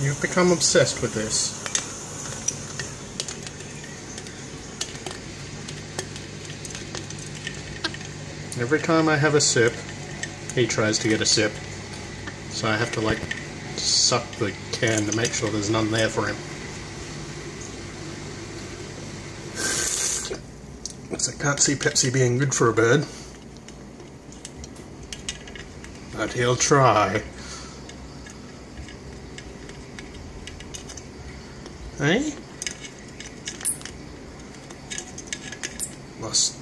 You've become obsessed with this. Every time I have a sip, he tries to get a sip. So I have to like suck the can to make sure there's none there for him. I can't see Pepsi being good for a bird. But he'll try. Eh? Must.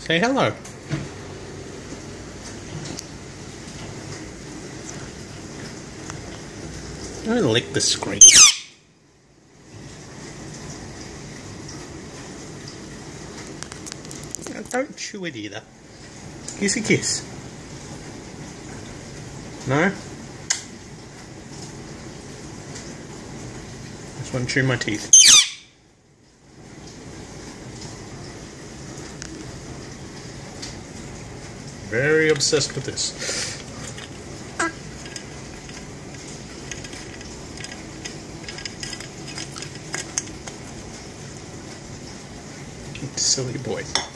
Say hello. Gonna lick the screen. Don't chew it either. Kissy kiss. No? Just want to chew my teeth. Very obsessed with this. Silly boy.